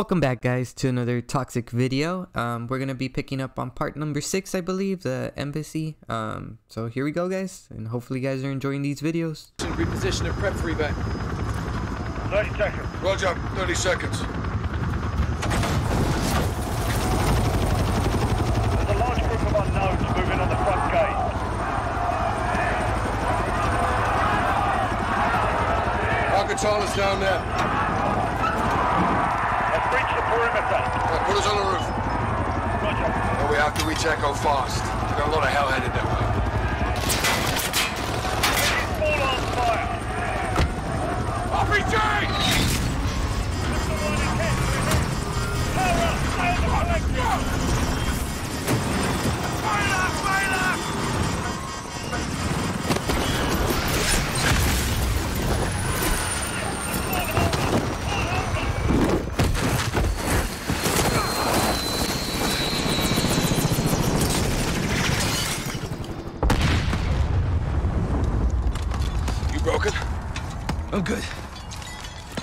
Welcome back guys to another toxic video. Um, we're gonna be picking up on part number six, I believe, the embassy. Um, so here we go guys, and hopefully you guys are enjoying these videos. Reposition and prep for back. 30 seconds. Roger, 30 seconds. There's a large group of unknowns moving on the front gate. Al-Qatala's down there. They've breached the. Right, put us on the roof. Roger. But we have to reach Echo fast. We've got a lot of hell headed that way. Full on fire. RPG! I'm good.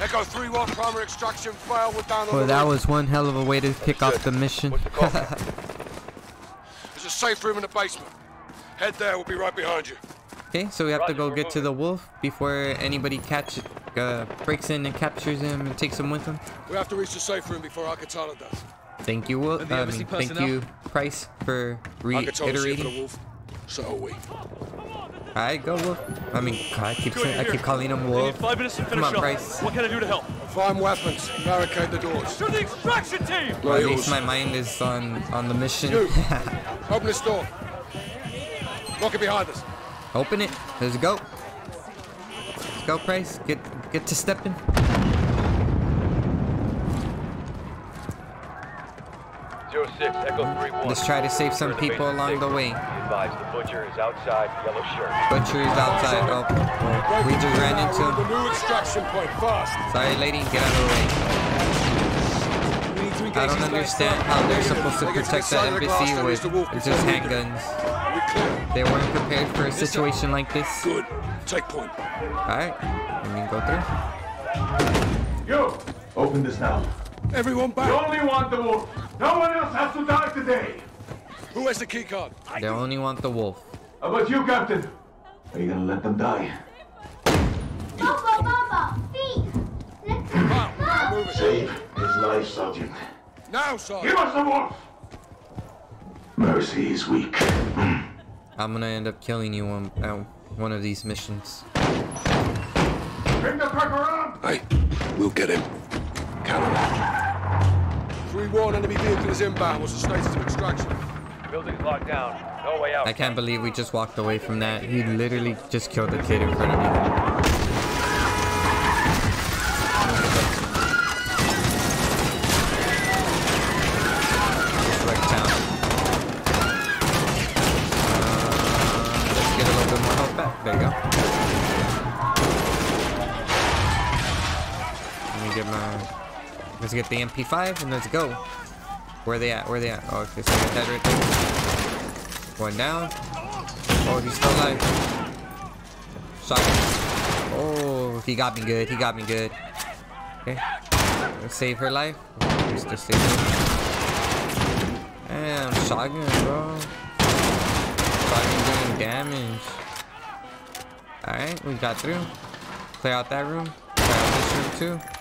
Echo 3-1 primary extraction failed. We're down on Well, the that roof. was one hell of a way to kick off the mission. The? There's a safe room in the basement. Head there, we'll be right behind you. okay, so we have to go we're get to the wolf before anybody catch uh, breaks in and captures him and takes him with them. We have to reach the safe room before Al-Qatala does. Thank you, Wolf. And the Um, thank you, Price, for Al-Qatala's here for the reiterating. wolf. So are we. Alright, go Wolf. I mean, God, I keep saying, I keep calling him I Wolf. five minutes to Come finish on, up. Price. What can I do to help? Find weapons. Barricade the doors. To the extraction team! Well, at least my mind is on on the mission. You. Open this door. Lock it behind us. Open it. Let's go. Let's go, Price. Get get to stepping. Zero six, Echo three one. Let's try to save some people along the way. Be advised, the butcher is outside, yellow shirt. Butcher is outside. Oh, well, we just ran into him. The new extraction point. Fast. Sorry, lady. Get out of the way. We need to engage I don't understand how they're supposed to They get to protect the the side of the glass, embassy with use the wolf just handguns. They weren't prepared for a situation like this. Good. Take point. Alright. I mean, go through. You. Open this now. Everyone You back. only want the wolf. No one else has to die today. Who has the key card? They only want the wolf. How about you, Captain? Are you gonna let them die? Baba, Baba, feet. Let's Wow. Move. Save his life, Sergeant. Now, Sergeant! Give us the wolf. Mercy is weak. I'm gonna end up killing you on uh, one of these missions. Bring the truck up! Hey, we'll get him. Count on that. 3-1 enemy vehicle is inbound. What's the status of extraction? Building's locked down. No way out. I can't believe we just walked away from that. He literally just killed the kid in front of me. Uh. Let get. Let's get the MP5 and let's go. Where are they at? Where they at? Oh, okay, so I that right there. One down. Oh, he's still alive. Shotgun. Oh, he got me good. He got me good. Okay. Save her life. Still save her. Damn, shotgun, bro. Shotgun doing damage. Alright, we got through. Clear out that room. Clear out this room too.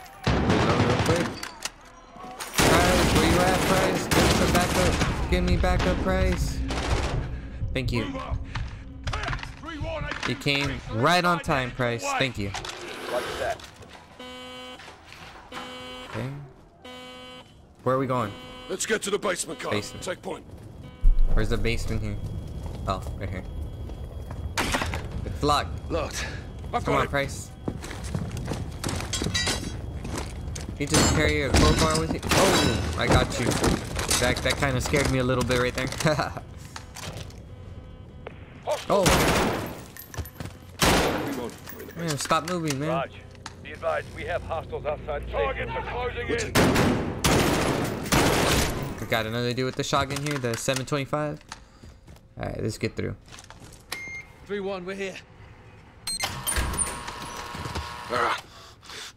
You at, Price? Give me some backup. Give me backup, Price. Thank you. You came right on time, Price. Thank you. Okay. Where are we going? Let's get to the basement car. Basement. Take point. Where's the basement here? Oh, right here. It's locked. Locked. I've Come on, it. Price. You just carry a crowbar with you? Oh, I got you. That that kind of scared me a little bit right there. oh, man, stop moving, man. Raj, be advised, we have hostiles outside Targets are closing in. take it. We got another dude with the shotgun here, the 725. All right, let's get through. 3-1, we're here. Farah,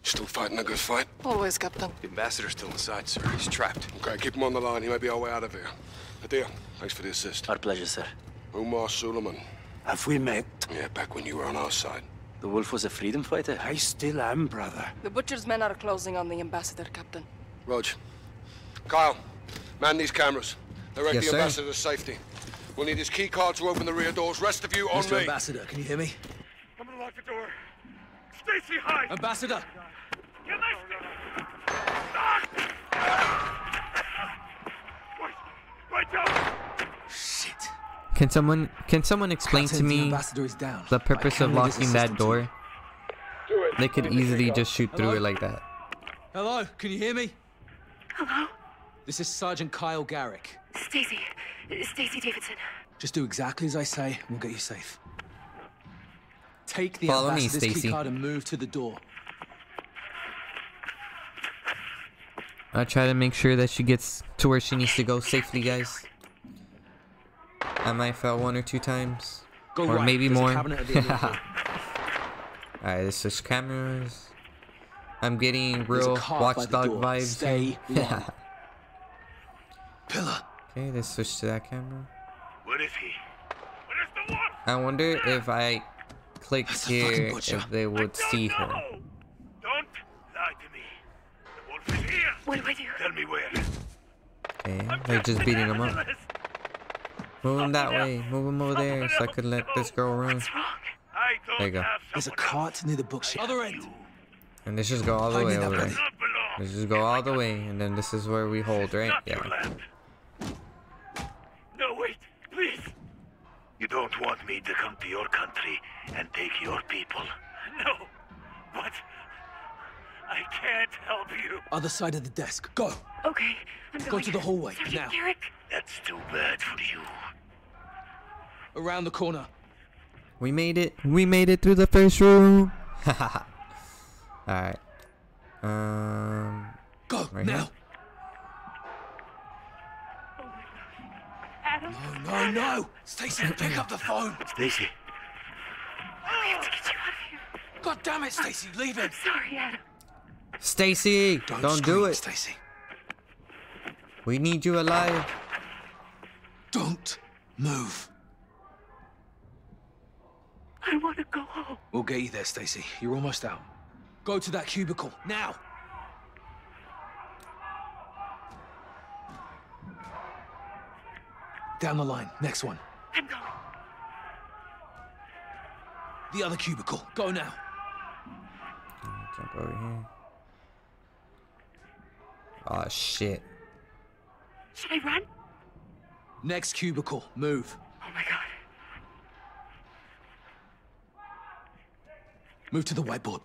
Still fighting a good fight? Always, Captain. The ambassador's still inside, sir. He's trapped. Okay, keep him on the line. He may be our way out of here. Hadir, thanks for the assist. Our pleasure, sir. Umar Suleiman. Have we met? Yeah, back when you were on our side. The wolf was a freedom fighter? I still am, brother. The Butcher's men are closing on the ambassador, Captain. Rog. Kyle, man these cameras. Direct Yes, the sir. ambassador's safety. We'll need his key card to open the rear doors. Rest of you on Mr. me. Ambassador, can you hear me? I'm gonna lock the door. Stacy, hide! Ambassador! Get my... Stop! Wait, wait down! Shit. Can someone can someone explain to me ambassador is down. the purpose of locking that door? They could easily just shoot through it like that. Hello, can you hear me? Hello? This is Sergeant Kyle Garrick. Stacy. Stacy Davidson. Just do exactly as I say, and we'll get you safe. Take the Follow me, ambassador's Stacy. key card and move to the door. I try to make sure that she gets to where she needs to go safely, guys. I might fail one or two times. Go Or right. maybe There's more. cabinet at the end of the door. Alright, this is cameras. I'm getting real cart by the watchdog vibes. Stay here. Pillar. okay, let's switch to that camera. Where is he? Where is the wolf? I wonder if I click That's here if they would don't see her. Don't lie to me. The wolf is here. What do I do? Tell me where. Okay, I'm they're just beating him up. Angeles. Move him that way. Move him over there so I could let this girl run. What's wrong? I don't There you go. There's a cart near the bookshelf. Other end. And let's just go all the way over there. place. else not belong. Let's just go all the way, and then this is where we hold, right? Yeah. No, wait, please. You don't want me to come to your country and take your people. No, but I can't help you. Other side of the desk. Go. Okay, I'm going. Go to the hallway, Sergeant now. Garrick. That's too bad for you. Around the corner. We made it. We made it through the first room. Alright. Um. Go Right now. here? Adam. No, no, no. Stacy, pick up the phone. Stacy, We have to get you out of here. God damn it, Stacy, leave him. Sorry, Adam. Stacy, don't, don't scream, it. Stacy. We need you alive. Don't move. I want to go home. We'll get you there, Stacy. You're almost out. Go to that cubicle now. Down the line. Next one. I'm going. The other cubicle. Go now. Jump over here. Oh shit. Should I run? Next cubicle. Move. Oh my god. Move to the whiteboard.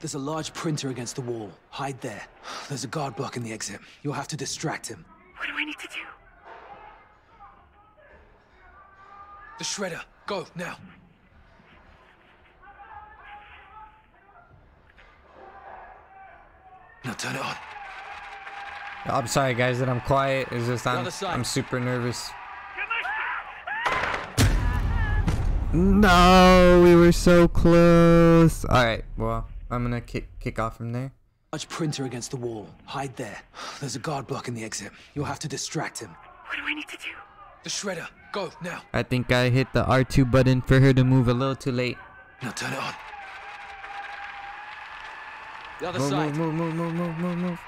There's a large printer against the wall. Hide there. There's a guard blocking the exit. You'll have to distract him. What do I need to do? The shredder. Go, now. Now turn it on. I'm sorry guys that I'm quiet. It's just I'm. I'm super nervous. get my No, we were so close. All right, well I'm gonna kick kick off from there. Large printer against the wall. Hide there. There's a guard blocking the exit. You'll have to distract him. What do I need to do? The shredder. Go, now. I think I hit the R2 button for her to move a little too late. Now turn it on. The other Move, side. move, move, move, move, move, move, move.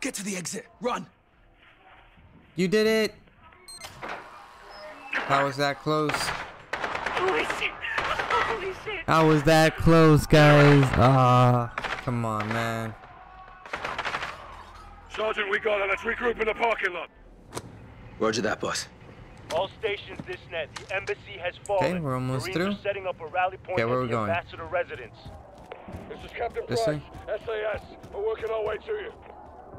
Get to the exit. Run. You did it. How was that close? Holy shit! Holy shit! How was that close, guys? Ah, come on, man. Sergeant, we got it. Let's regroup in the parking lot. Roger that, boss. All stations this net. The embassy has fallen. Okay, we're almost Marines through. Setting up a rally point Okay, where at we going? ambassador residence. This is Captain This Price. way? SAS. We're working our way to you.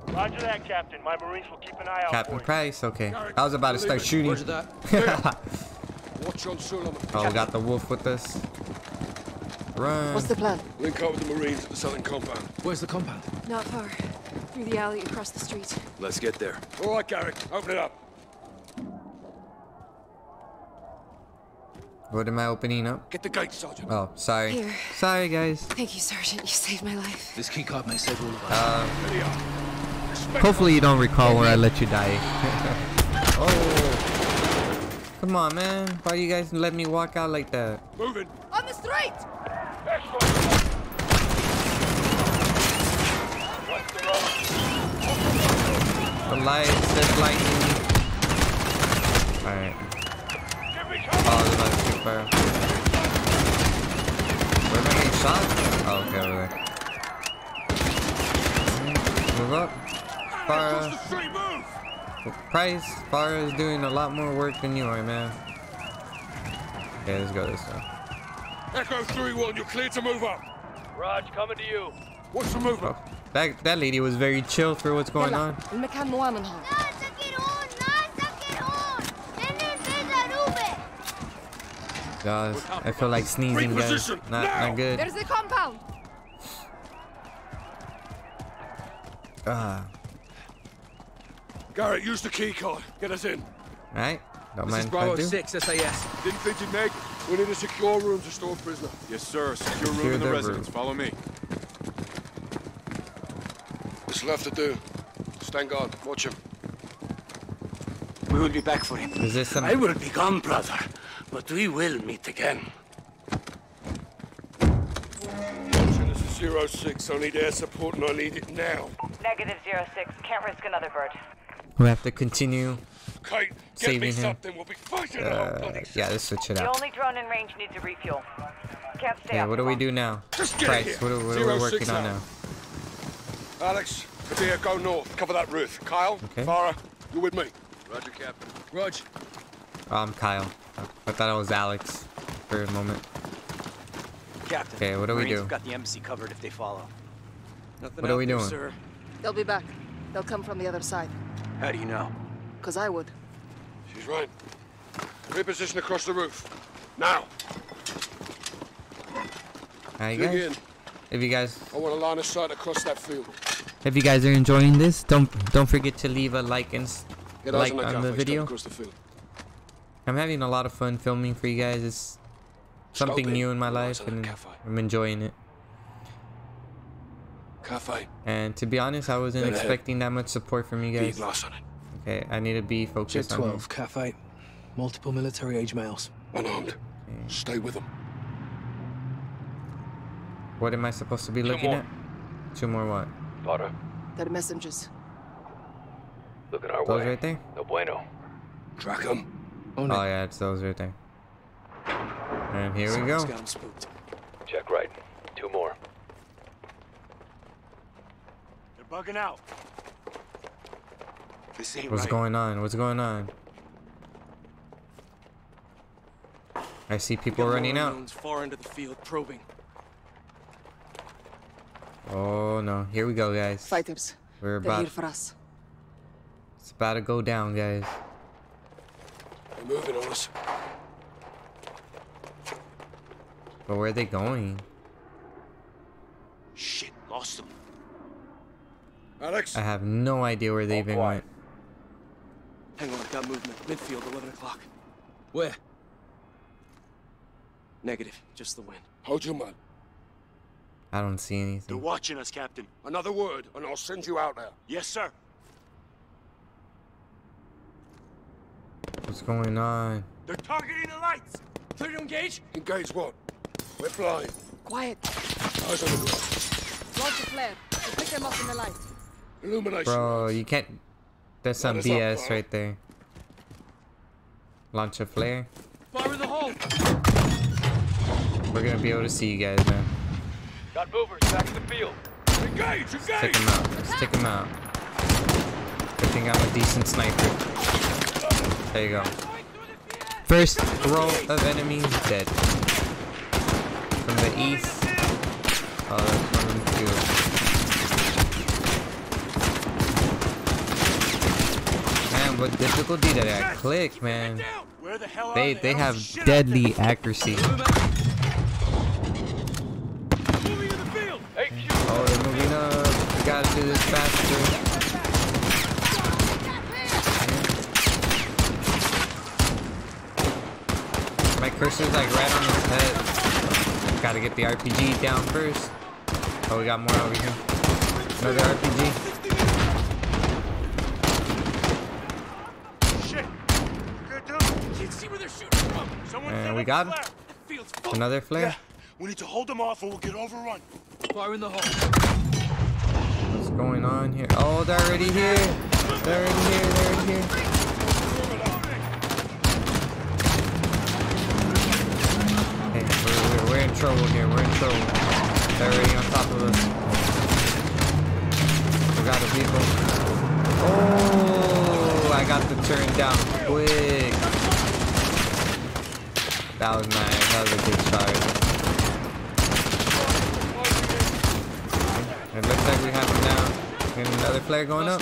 Roger that, Captain. My Marines will keep an eye out Captain for you. Price, okay. I was about to start shooting. Watch on Suleiman. oh, we got the wolf with us. Run. What's the plan? Link up with the Marines at the southern compound. Where's the compound? Not far. Through the alley across the street. Let's get there. All right, Garrick. Open it up. What am I opening up? Get the gate, Sergeant. Oh, sorry. Here. Sorry, guys. Thank you, Sergeant. You saved my life. This keycard may save all of us. Uh, hopefully you don't recall where I let you die. oh. Come on, man. Why you guys let me walk out like that? Moving. On the street! The lights, there's lightning. Alright. Oh, the lights too far. Where am I getting shot? Oh, okay, over there. Move up. Farah. Price, Farah is doing a lot more work than you are, man. Okay, let's go this way. Echo 3-1, you're clear to move up. Raj, coming to you. What's the move oh. That, that lady was very chill for what's going on. Guys, I feel like sneezing, guys. Not, not good. There's the compound. Ah, Garrick, use the key card. Get us in. alright. Don't This mind is Bravo 6 SAS. Didn't think you'd make it. We need a secure room to store prisoner. Yes, sir. Secure room Secure in the the residence. room. Follow me. What's left to do? Stand guard. Watch him. We will be back for him. Is this some... I will be gone, brother, but we will meet again. This is 06. I need air support and I need it now. Negative zero six. Can't risk another bird. We have to continue. Kate, get Saving him. something. We'll be fighting uh, yeah, let's switch it The out. only drone in range needs a refuel. Can't stay Okay, up what do we do now? Just get Price, here. what are, what are Zero we working six on out. now? Alex, Hadir, go north. Cover that roof. Kyle, Okay. Farah, you with me? Roger, Captain. Roger. Oh, I'm Kyle. I thought it was Alex for a moment. Captain. Okay, what do we Marines do? have got the embassy covered if they follow. nothing What are out we there, doing? Sir. They'll be back. They'll come from the other side. How do you know? Because I would. She's right. Reposition across the roof. Now, Alright, dig guys. in. If you guys I want a line of sight across that field. if you guys are enjoying this, don't don't forget to leave a like and Get like on on the video. the. I'm having a lot of fun filming for you guys. It's something Scope in. new in my life and cafe. I'm enjoying it. Cafe. And to be honest, I wasn't expecting that much support from you guys. glass on it. Okay, I need to be focused on 12, Cafe. Multiple military age males. Unarmed. Stay with them. What am I supposed to be looking more. at? Two more what? Potter, They're messengers. look at our Those way. right there? No bueno. Track them. Oh no. Oh yeah, it's those right there. And here we go. got 'em spooked. Check right. Two more. They're bugging out. This ain't What's right. going on? What's going on? I see people running out. Far into the field, probing. Oh no, here we go, guys. Fighters. We're They're here about for us. it's about to go down, guys. They're moving on us. But where are they going? Shit, lost them. Alex, I have no idea where they All even quiet. went. Hang on, got movement. Midfield, 11 o'clock. Where? Negative, just the wind. hold your man. I don't see anything. They're watching us, Captain. Another word, and I'll send you out there. Yes, sir. What's going on? They're targeting the lights. Clear to engage? Engage what? We're flying. Quiet. Eyes on the ground. Launch a flare. We'll pick them up in the light. Illumination. Bro, rods. you can't. That's some Let BS right there. Launch a flare. Fire in the hole! We're gonna be able to see you guys now. Got movers back in the field. Engage! Take Engage! him out. Let's take him out. Good thing I'm a decent sniper. There you go. First row of enemies dead. From the east. Oh, that's one and two. Man, what difficulty did I click, man? Where the hell They they? they have deadly accuracy. there. Moving in the field. Hey, shoot. Oh, they're moving up. We gotta do this faster. Am I Cursor's like right on his head. Gotta get the RPG down first. Oh, we got more over here. Another RPG. Shit! Good dude? Can't see where they're shooting from. Someone And set we got flare. Another flare. Yeah, we need to hold them off or we'll get overrun. Fire in the hole. What's going on here? Oh, they're already here. They're in here. They're in here. Hey, we're, we're, we're in trouble here. We're in trouble. They're already on top of us. We got the people. Oh, I got the turn down quick. That was nice. That was a good shot. It looks like we have him now. And another flare going up.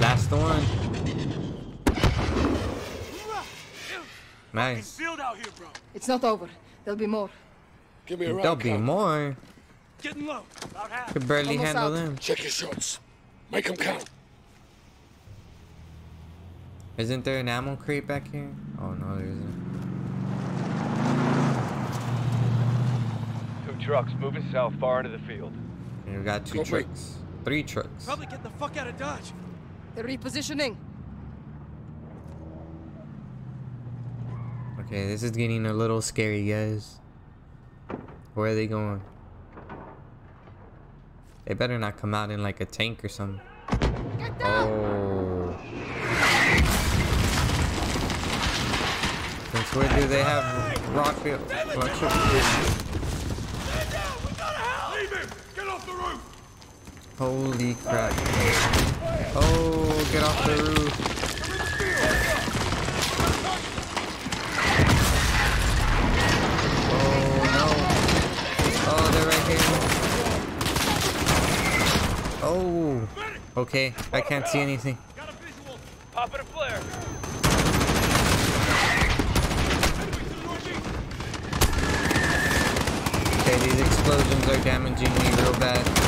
Last one, one. Nice. field out here, bro. It's not over. There'll be more. Give me a round There'll be count. more. Getting low. About half. Could barely Almost handle out. them. Check your shots. Make them count. Isn't there an ammo crate back here? Oh no, there isn't. Two trucks moving south far into the field. And we got two Go, wait. trucks. Three trucks. Probably get the fuck out of Dodge. They're repositioning. Okay, this is getting a little scary, guys. Where are they going? They better not come out in like a tank or something. Oh. Since where do they have rocket launcher? Leave him! Get off the roof! Holy crap. Oh, get off the roof. Oh no. Oh, they're right here. Oh. Okay, I can't see anything. Visual. Popping a flare. Okay, these explosions are damaging me real bad.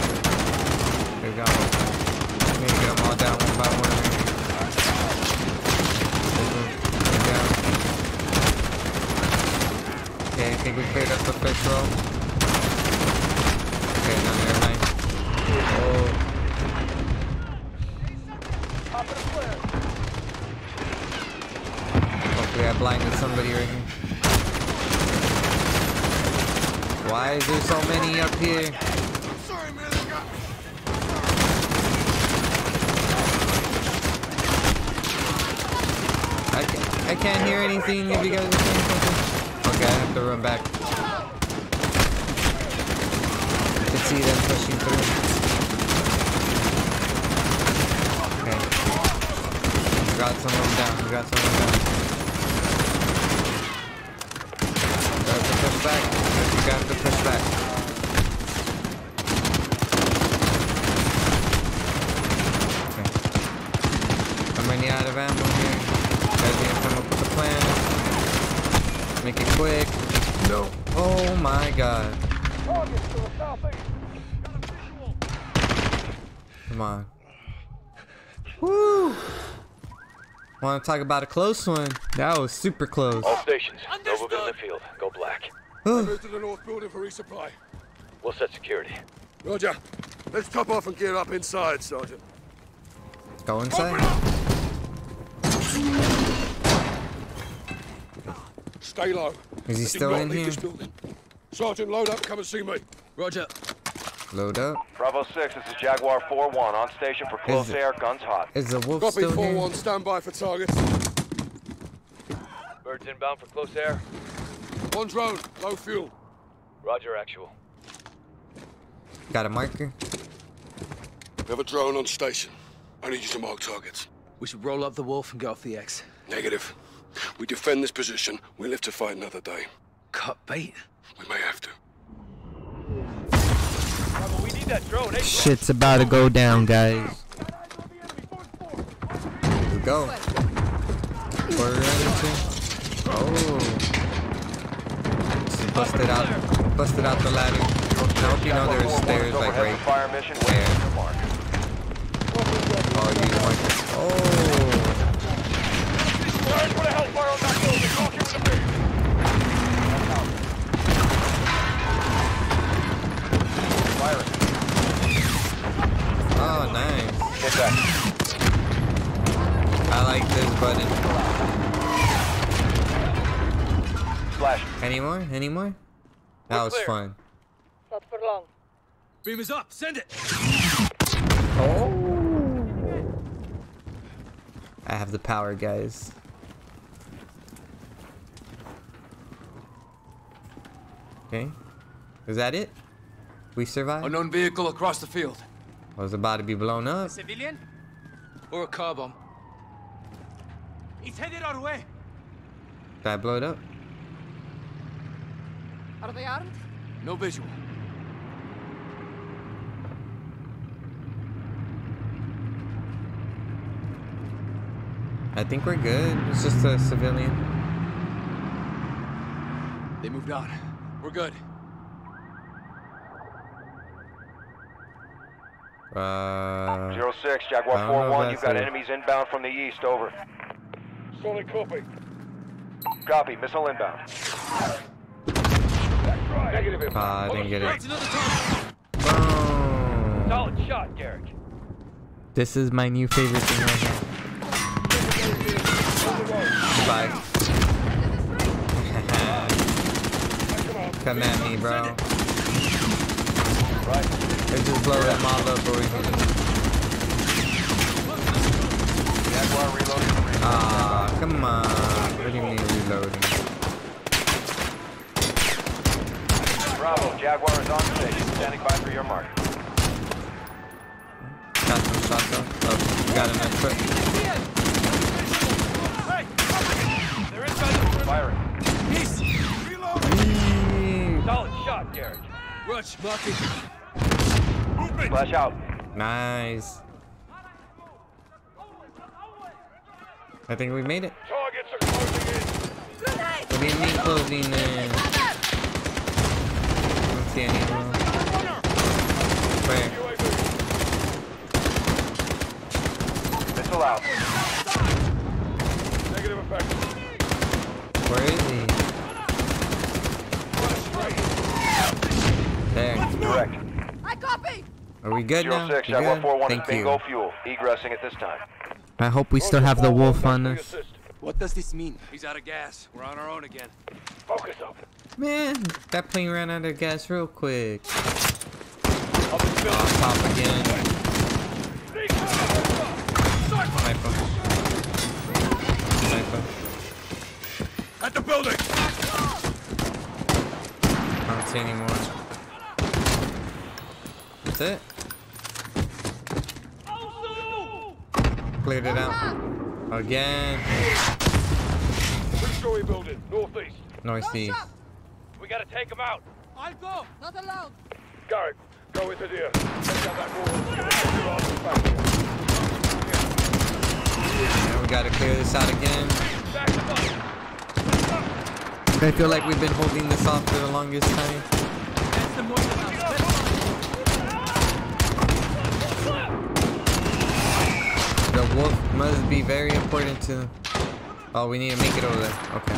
Them all down one by one. Here. Okay, I think we cleared up the first row. Okay, now never mind. Oh. Hopefully I blinded somebody right here. Why is there so many up here? Sorry, man, they got me. I can't, hear anything if you guys are saying something. Okay, I have to run back. I can see them pushing through. Okay. We got some of them down. We got some of them down. We have to push back. We got to push back. Okay. I'm running out of ammo here. Guys need to come up with a plan. Make it quick. No. Oh my god. Come on. Woo! Want to talk about a close one? That was super close. All stations. No movement in the field. Go black. Move to the north building for resupply. We'll set security. Roger. Let's top off and gear up inside, Sergeant. Go inside. Stay low. Is he I still in here? this building. Sergeant, load up. Come and see me. Roger. Load up. Bravo 6, this is Jaguar 4-1 on station for close it- air, guns hot. Is the wolf Copy still 4-1. here? Stand by for targets. Birds inbound for close air. One drone. Low fuel. Roger, actual. Got a marker? We have a drone on station. I need you to mark targets. We should roll up the wolf and get off the X. Negative. We defend this position. We live to fight another day. Cut bait. We may have to. We need that drone. Hey, Shit's about to go down, guys. Here we go. Where are we to? Oh. Busted out, busted out the ladder. I hope you know there's stairs like right fire mission. there. Oh, you want? Oh. Fire. Oh, nice. I like this button. Flash. Any more? Any more? That We're was clear. fun. Not for long. Beam is up. Send it. Oh. I have the power, guys. Okay. Is that it? We survived? Unknown vehicle across the field. Was about to be blown up. A civilian? Or a car bomb? He's headed our way. Did I blow it up? Are they armed? No visual. I think we're good. It's just a civilian. They moved on. We're good. Uh, Zero 06, I Jaguar 4-1, you've got a- enemies inbound from the east, over. Solid copy. Copy, missile inbound. Negative uh, I didn't get it. Boom. Solid shot, Derek. This is my new favorite thing right here. Bye. Come at me, bro. Let's just blow that mob up over here. Jaguar reloading. Ah, come on. What do you mean reloading? Bravo, Jaguar is on station, standing by for your mark. Got some shots off. Oh, got him at foot. Firing. Solid shot, Derek. Rush, marking. Flash out. Nice. I think we made it. Targets are closing in. What do you mean closing in? don't see anyone. Where? Missile out. Negative effect. Where is he? There. Direct. I copy! Are we good Zero now? 06, We Jaguar good? 4-1 is Thank bingo you. fuel. Egressing at this time. I hope we still have the wolf on us. for the assist. What does this mean? He's out of gas. We're on our own again. Focus up. Man, that plane ran out of gas real quick. Up the. Oh, top again. Sniper. Sniper. At the building. I don't see any more. That's it. Cleared it out. Again. Three-story building, northeast. Northeast. We gotta take him out. I'll go. Not allowed! Garrick, go with the Take out that wall. Get your arms back. And we gotta clear this out again. Back them up. I feel like we've been holding this off for the longest time. That's the more than us. The wolf must be very important to... Oh, we need to make it over there. Okay.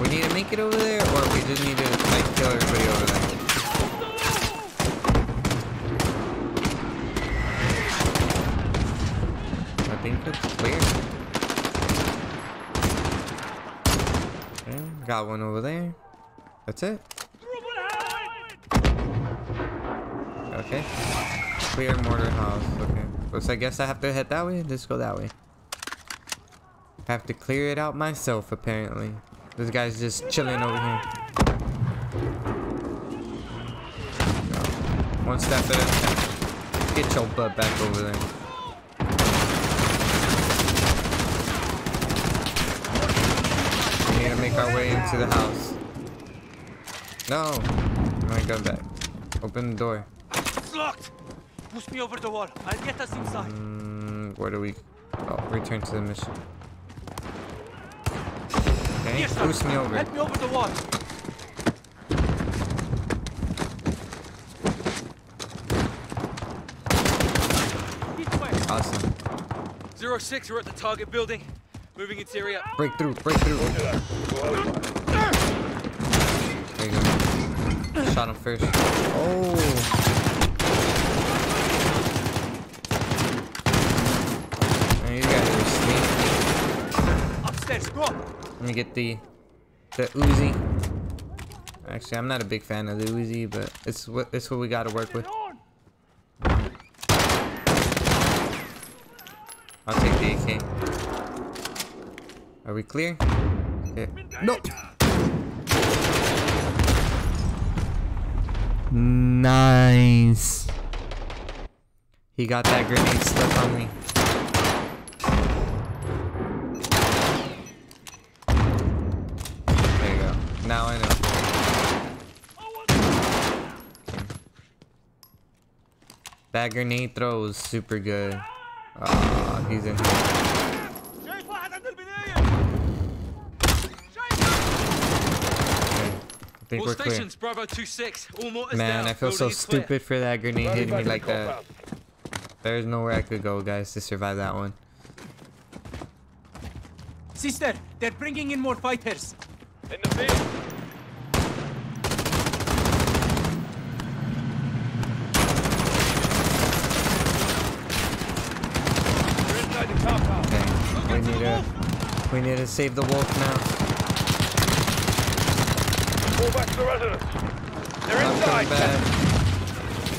We need to make it over there, or we just need to, like, kill everybody over there? I think it's clear. Okay, got one over there. That's it. Okay. Clear mortar house. Okay. So I guess I have to head that way. Let's go that way. Have to clear it out myself, apparently. This guy's just chilling over here. One step at a time. Get your butt back over there. We need to make our way into the house. No. i'm go back. Open the door. It's locked. Push me over the wall. I'll get us inside. Mm, where do we? Oh, return to the mission. Okay, boost me over. Help me over the wall. Awesome. Zero 06, we're at the target building. Moving interior. Breakthrough, breakthrough. There you go. Shot him first. Oh. Man, you guys are Let's go. Let me get the the Uzi. Actually, I'm not a big fan of the Uzi, but it's what it's what we got to work with. I'll take the AK. Are we clear? Okay. No. Nice. He got that grenade stuck on me. There you go. Now I know. That grenade throw was super good. Ah, he's in here. I think All we're clear. stations, Bravo 2-6. All mortars Man, down. I feel so Building is clear. stupid for that grenade Rally hitting me like that. compound. There's nowhere I could go, guys, to survive that one. Sister, they're bringing in more fighters. In the field. You're inside the compound. Okay, we need to, we need to save the wolf now. Fall back to the residence. They're I'm inside.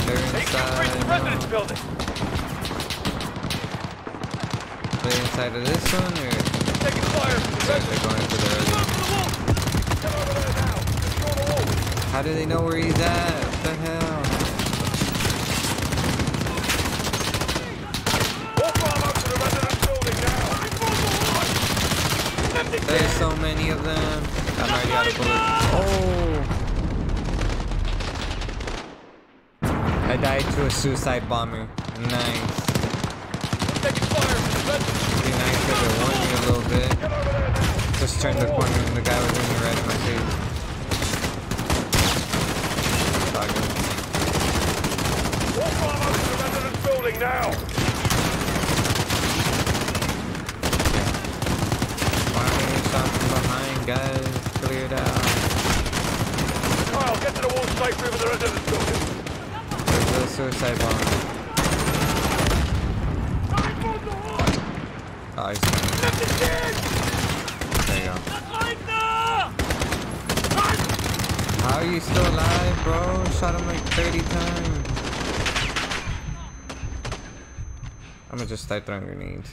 They're They can the residence building. They're inside of this one, or Taking fire from the they're residence. going to the other? Get over there now. Secure the wall. How do they know where he's at? What the hell? All Bravo to the residence building now. There's so many of them. I'm already out of bullets. Oh! I died to a suicide bomber. Nice. The. Be nice if it warned me a little bit. Just turned the corner and the guy was aiming right in my face. It. All Bravo to the residence building now. Why are you shot from behind, guys? Clear out. Kyle, get to the wall safely with the residence building. There's a suicide bomber. Oh, he's. There you go. How are you still alive, bro? Shot him like 30 times. I'm gonna just start throwing grenades.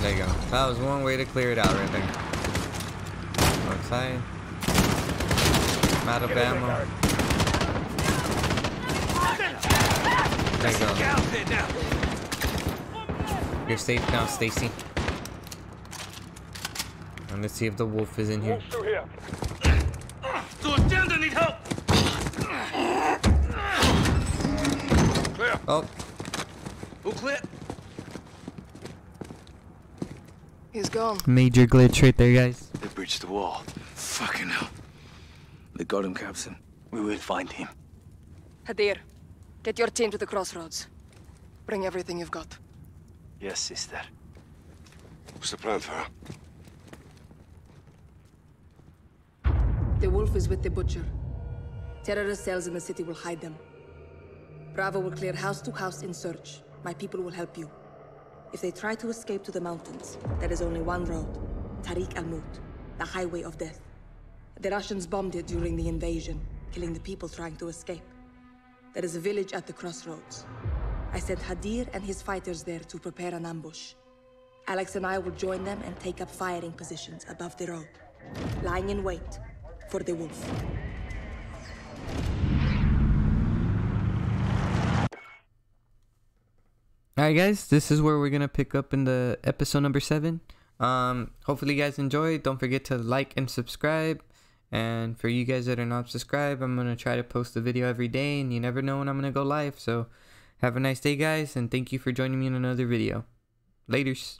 There you go. That was one way to clear it out right there. Outside. I'm out of ammo. There you go. Get out there now. You're safe now, Stacy. And let's see if the wolf is in here. Walk through here. Doors down, they need help. Clear. Oh, All clear. He's gone. major glitch right there, guys. They breached the wall. Fucking hell. They got him, Captain. We will find him. Hadir, get your team to the crossroads. Bring everything you've got. Yes, sister. What's the plan, Farah? The wolf is with the butcher. Terrorist cells in the city will hide them. Bravo will clear house to house in search. My people will help you. If they try to escape to the mountains, there is only one road. Tariq al-Mut, the highway of death. The Russians bombed it during the invasion, killing the people trying to escape. There is a village at the crossroads. I sent Hadir and his fighters there to prepare an ambush. Alex and I will join them and take up firing positions above the road, lying in wait for the wolf. Alright guys, this is where we're gonna pick up in the episode number seven. Um, hopefully you guys enjoyed. Don't forget to like and subscribe. And for you guys that are not subscribed, I'm gonna try to post a video every day, and you never know when I'm gonna go live. So, have a nice day, guys, and thank you for joining me in another video. Laters.